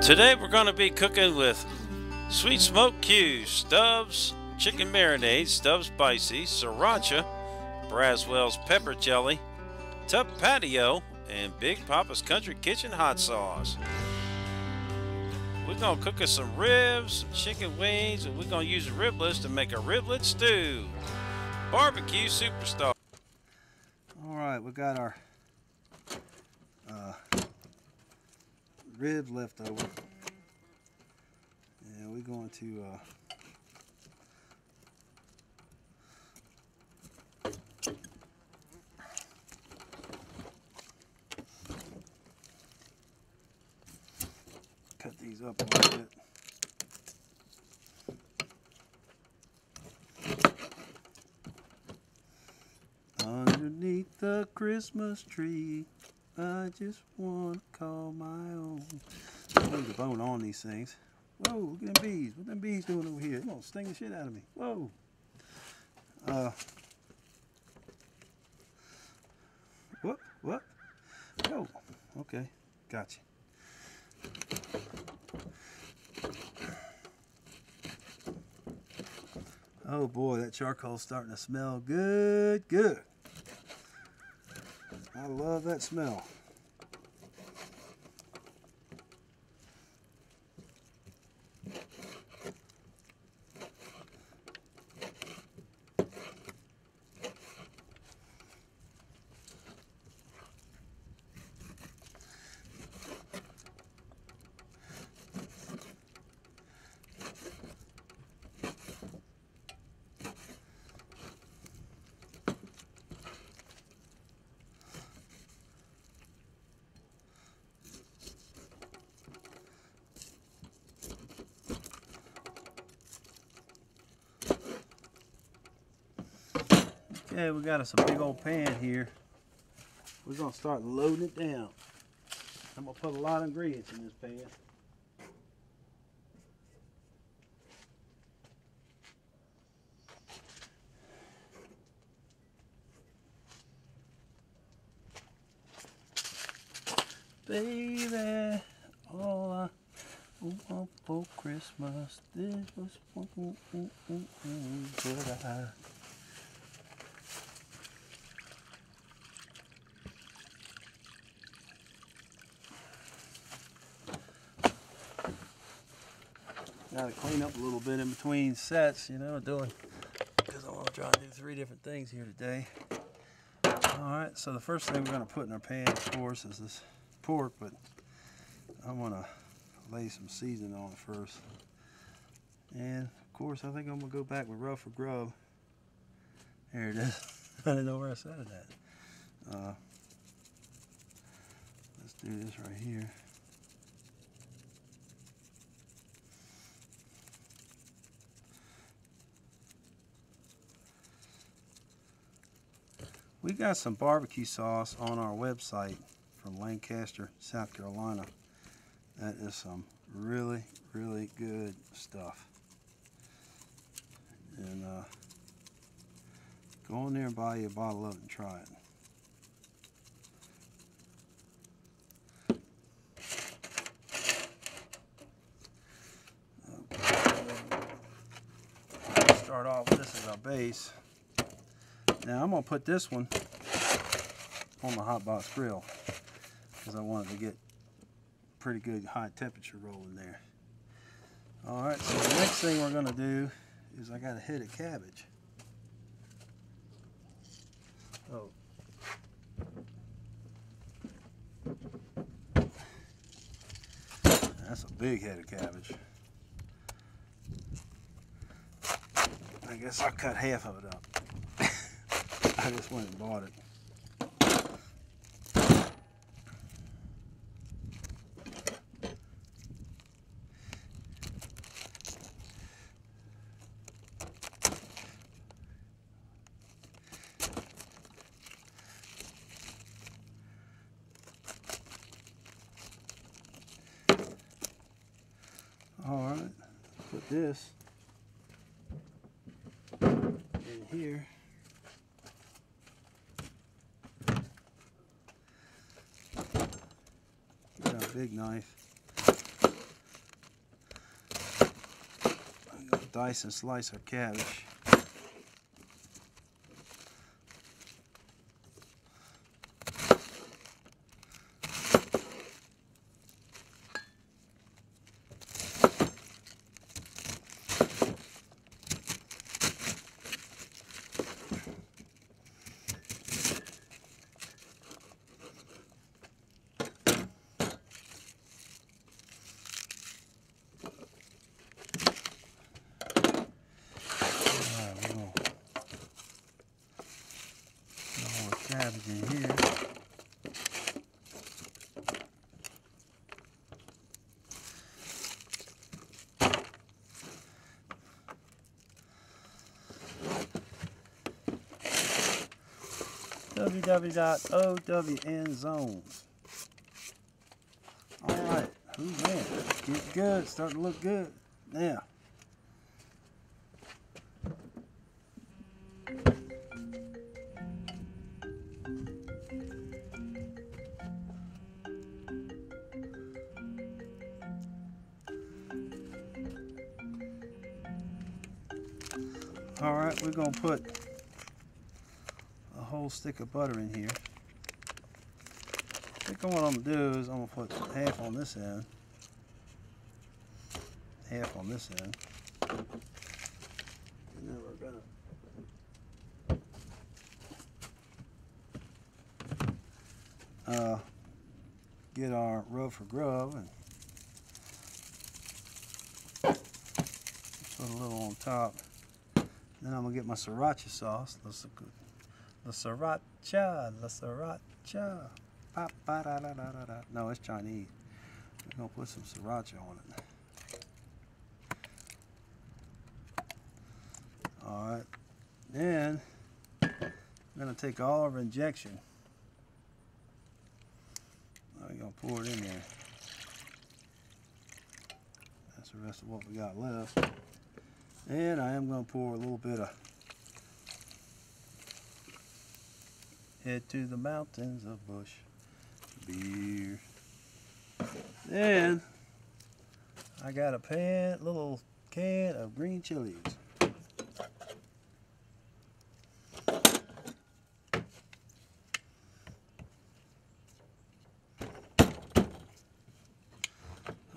Today we're going to be cooking with Sweet Smoke Q, Stubbs Chicken Marinade, Stubbs Spicy, Sriracha, Braswell's Pepper Jelly, Tub Patio, and Big Papa's Country Kitchen Hot Sauce. We're going to cook us some ribs, some chicken wings, and we're going to use riblets to make a riblet stew. Barbecue Superstar. All right, we got our uh, ribs left over. And we're going to uh, cut these up a little bit. Underneath the Christmas tree, I just want to call my own. Leave the bone on these things. Whoa, look at them bees. What are them bees doing over here? They're gonna sting the shit out of me. Whoa. Uh. What? What? Oh, okay. Gotcha. Oh boy, that charcoal's starting to smell good, good. I love that smell. Okay, we got us a big old pan here. We're gonna start loading it down. I'm gonna put a lot of ingredients in this pan. Baby, all I want for Christmas, this was what I Got to clean up a little bit in between sets, you know, doing, because I want to try to do three different things here today. All right, so the first thing we're going to put in our pan, of course, is this pork, but I want to lay some seasoning on first. And, of course, I think I'm going to go back with rub for grub. There it is. I didn't know where I set it at. Uh, let's do this right here. We got some barbecue sauce on our website from Lancaster, South Carolina. That is some really, really good stuff. And uh, go in there and buy you a bottle of it and try it. Start off, this is our base. Now I'm going to put this one on the hot box grill because I wanted to get pretty good high temperature rolling there. Alright, so the next thing we're going to do is I got a head of cabbage. Oh. That's a big head of cabbage. I guess I'll cut half of it up. I just went and bought it. All right, put this in here. big knife. I'm going to dice and slice our cabbage. www.own zones. Alright, who's man? Get good, starting to look good. Now. All right, we're gonna put whole stick of butter in here. I think what I'm gonna do is I'm gonna put half on this end, half on this end, and then we're gonna uh, get our rub for grub and put a little on top. Then I'm gonna get my sriracha sauce. The sriracha, the sriracha. Ba, ba, da, da, da, da, da. No, it's Chinese. We're gonna put some sriracha on it. All right. Then I'm gonna take all of our injection. I'm gonna pour it in there. That's the rest of what we got left. And I am going to pour a little bit of Head to the mountains of Busch beer. Then I got a pan, little can of green chilies.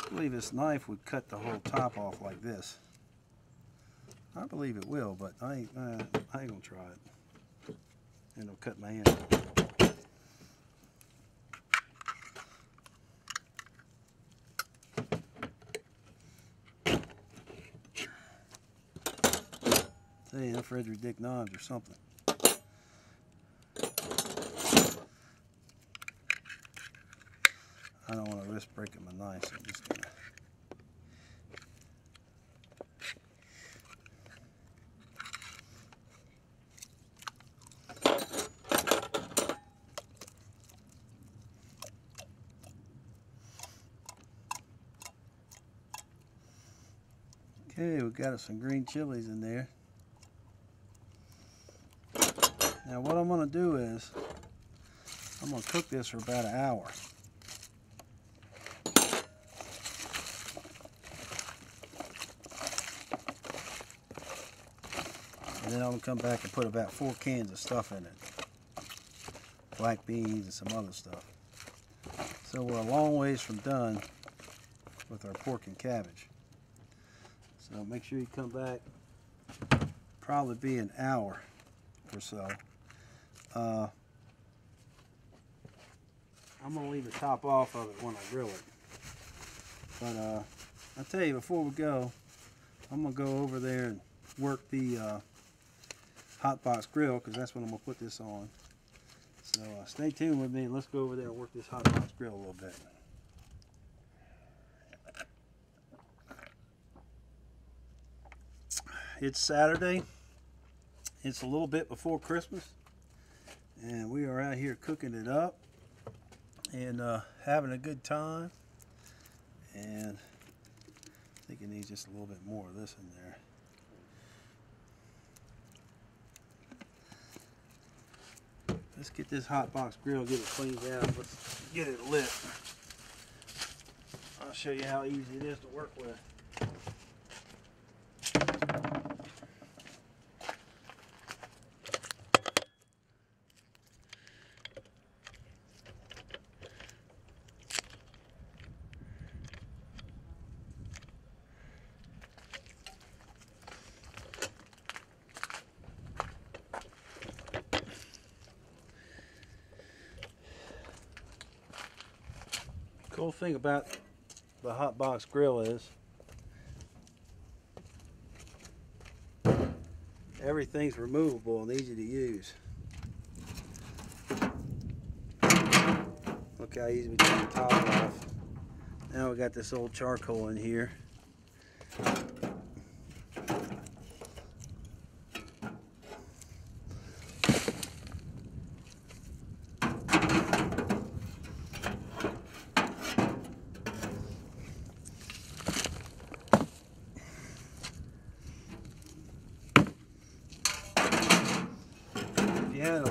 I believe this knife would cut the whole top off like this. I believe it will, but I uh, I ain't gonna try it. And it'll cut my hand. Say, them Frederick Dick knives or something. I don't want to risk breaking my knife, so I'm just gonna. Okay, we got some green chilies in there. Now what I'm going to do is, I'm going to cook this for about an hour. And then I'm going to come back and put about four cans of stuff in it. Black beans and some other stuff. So we're a long ways from done with our pork and cabbage. So make sure you come back. Probably be an hour or so. Uh, I'm gonna leave the top off of it when I grill it. But uh, I tell you, before we go, I'm gonna go over there and work the uh, hot box grill because that's what I'm gonna put this on. So uh, stay tuned with me. Let's go over there and work this hot box grill a little bit. It's Saturday. It's a little bit before Christmas. And we are out here cooking it up and uh, having a good time. And I think it needs just a little bit more of this in there. Let's get this hot box grill, get it cleaned out. Let's get it lit. I'll show you how easy it is to work with. Cool thing about the hot box grill is everything's removable and easy to use. Look how easy we take the top off. Now we got this old charcoal in here.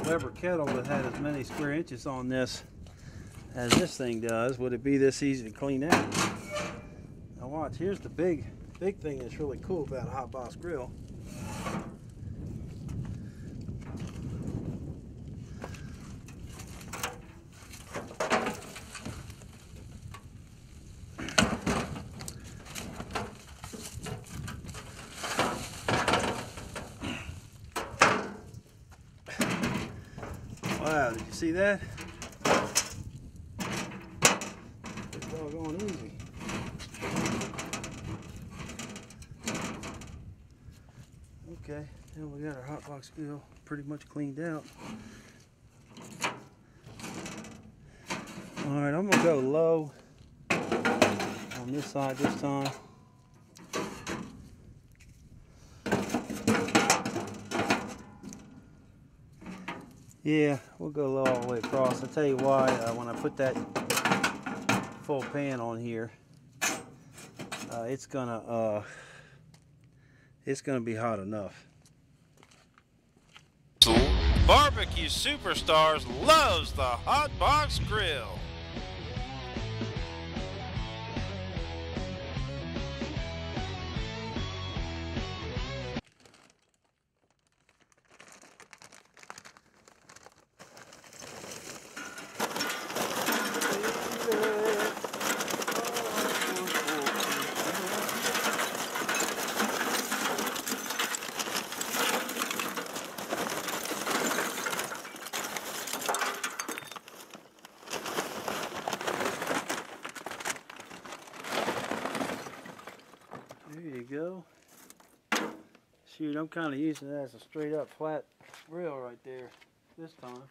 Weber kettle that had as many square inches on this as this thing does, would it be this easy to clean out? Now watch, here's the big, big thing that's really cool about a hot box grill. Wow, did you see that? It's doggone easy. Okay, now we got our hot box grill pretty much cleaned out. Alright, I'm gonna go low on this side this time. Yeah, we'll go all the way across. I'll tell you why, uh, when I put that full pan on here, uh, it's gonna, uh, it's gonna be hot enough. Barbecue Superstars loves the Hot Box Grill. I'm kind of using it as a straight up flat grill right there this time.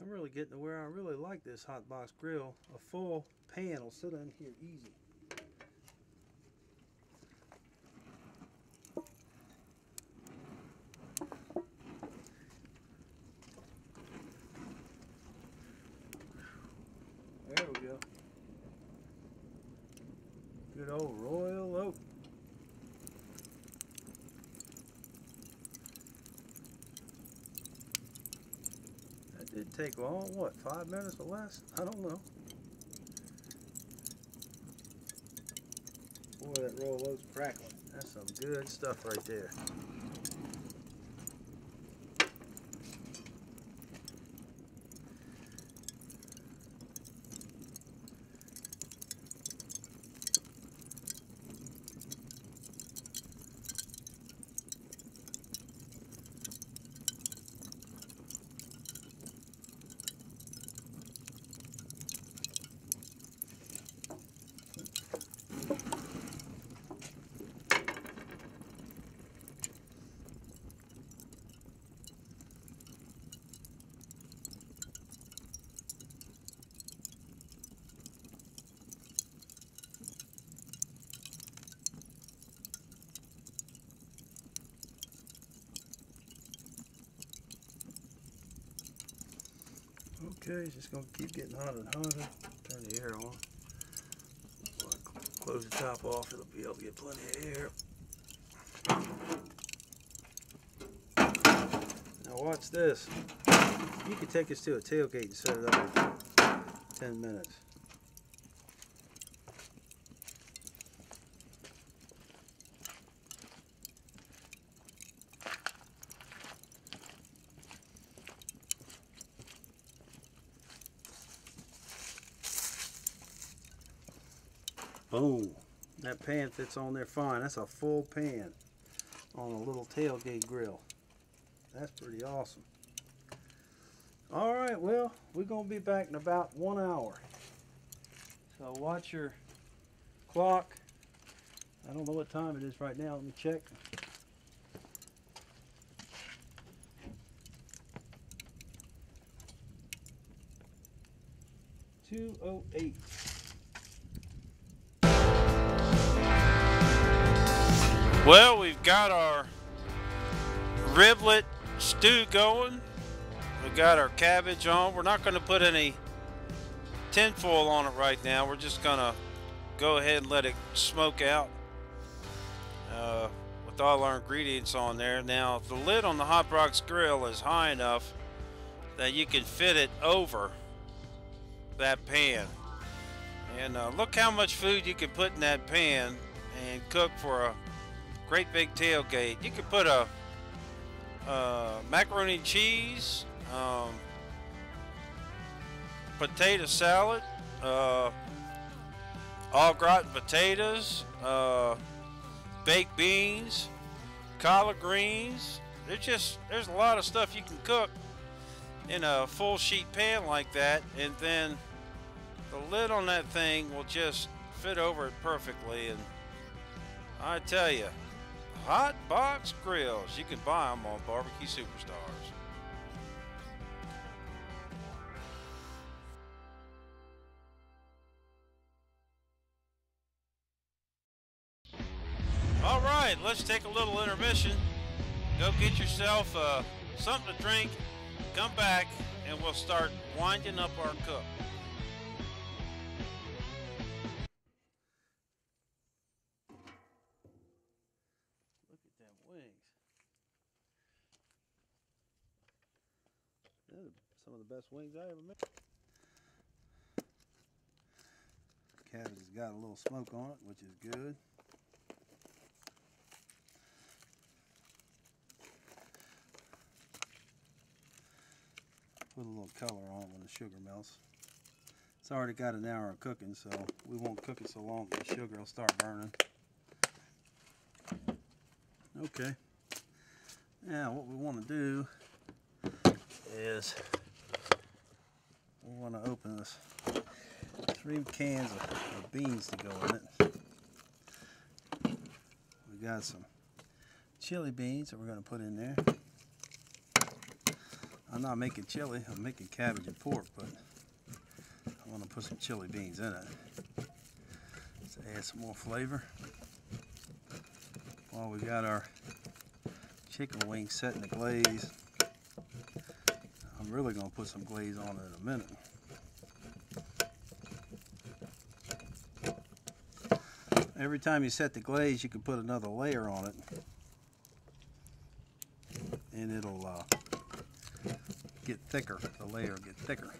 I'm really getting to where I really like this hot box grill. A full pan will sit in here easy. There we go. Good old Royal Oak. That did take long, what, five minutes or less? I don't know. Boy, that Royal Oak's crackling. That's some good stuff right there. Okay, it's just gonna keep getting hotter and hotter. Turn the air on. Close the top off, it'll be able to get plenty of air. Now watch this. You can take this to a tailgate and set it up in 10 minutes. Boom. That pan fits on there fine. That's a full pan on a little tailgate grill. That's pretty awesome. All right, well, we're going to be back in about one hour. So watch your clock. I don't know what time it is right now. Let me check. Two oh eight. Well, we've got our riblet stew going. We've got our cabbage on. We're not going to put any tinfoil on it right now. We're just going to go ahead and let it smoke out uh, with all our ingredients on there. Now, the lid on the Hot Box grill is high enough that you can fit it over that pan. And uh, look how much food you can put in that pan and cook for a great big tailgate. You could put a uh, macaroni and cheese, um, potato salad, uh, au gratin potatoes, uh, baked beans, collard greens. There's just there's a lot of stuff you can cook in a full sheet pan like that, and then the lid on that thing will just fit over it perfectly. And I tell you, hot box grills. You can buy them on Barbecue Superstars. All right, let's take a little intermission. Go get yourself uh, something to drink. Come back, and we'll start winding up our cook. Wings. They're some of the best wings I ever made. Cabbage has got a little smoke on it, which is good. Put a little color on when the sugar melts. It's already got an hour of cooking, so we won't cook it so long the sugar will start burning. Okay. Now what we want to do is we want to open this three cans of, of beans to go in it. We got some chili beans that we're going to put in there. I'm not making chili, I'm making cabbage and pork, but I want to put some chili beans in it. To add some more flavor. While we got our chicken wings set in the glaze, I'm really going to put some glaze on it in a minute. Every time you set the glaze, you can put another layer on it, and it'll uh, get thicker. The layer will get thicker.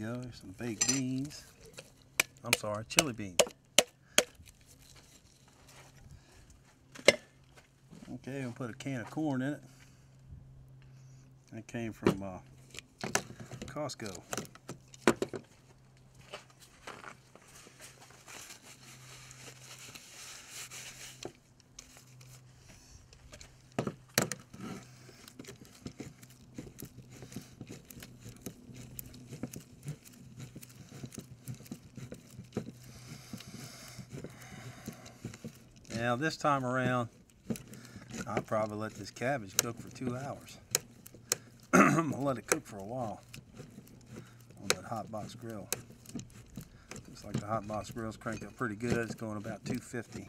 Go. Some baked beans. I'm sorry, chili beans. Okay, we'll put a can of corn in it. That came from uh, Costco. Now this time around, I'll probably let this cabbage cook for two hours. I'm gonna let it cook for a while on that hot box grill. Looks like the hot box grill's cranked up pretty good. It's going about 250.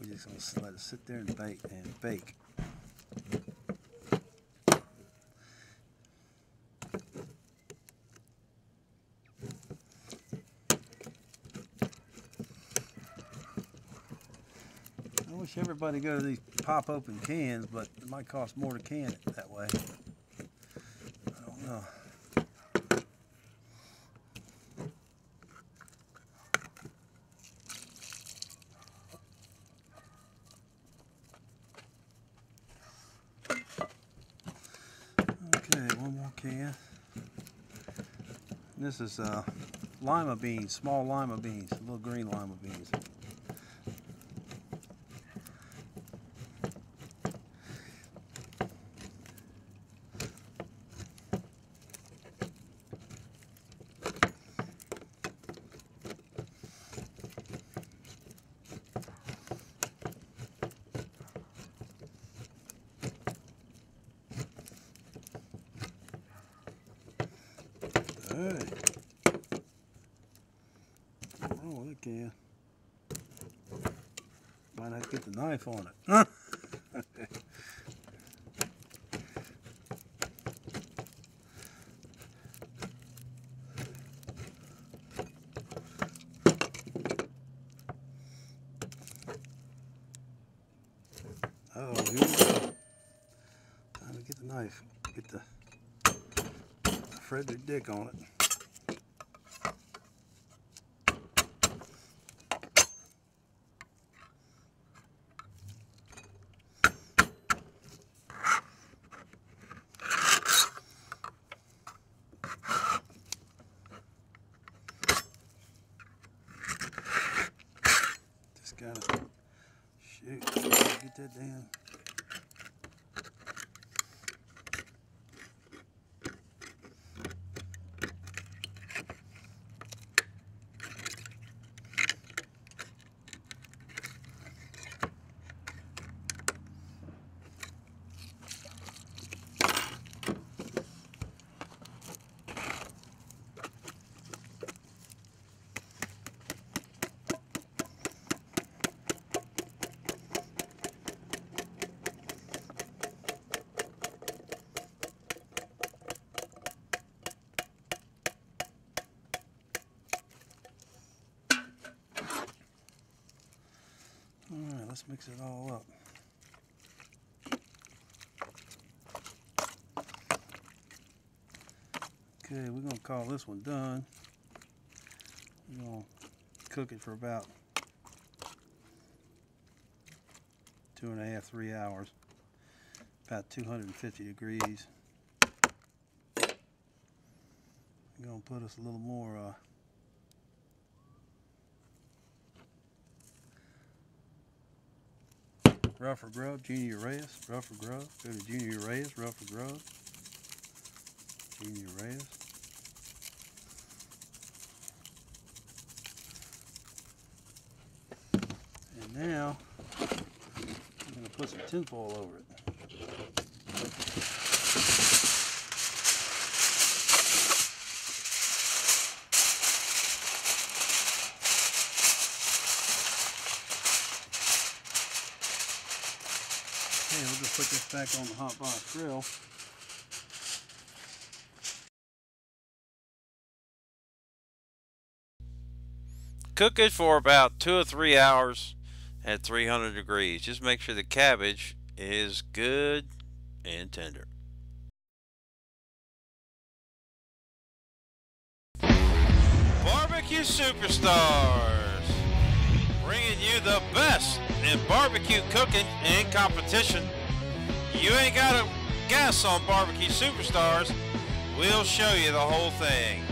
We're just gonna let it sit there and bake and bake. Everybody go to these pop open cans, but it might cost more to can it that way. I don't know. Okay, one more can. This is uh, lima beans, small lima beans, little green lima beans. Alright. Oh, that can. Might have to get the knife on it. oh, here. Time to get the knife. Get the Frederick Dick on it. Just gotta shoot, get that damn Alright, let's mix it all up. Okay, we're gonna call this one done. We're gonna cook it for about two and a half, three hours. About 250 degrees. We're gonna put us a little more uh, Rub for Grub, Junior Reyes, Rub for Grub. Go to Junior Reyes, Rougher Grub. Junior Reyes. And now, I'm going to put some tinfoil over it. Okay, we'll just put this back on the hot box grill. Cook it for about two or three hours at 300 degrees. Just make sure the cabbage is good and tender. Barbecue Superstars, bringing you the best in barbecue cooking and competition. You ain't got to guess on Barbecue Superstars. We'll show you the whole thing.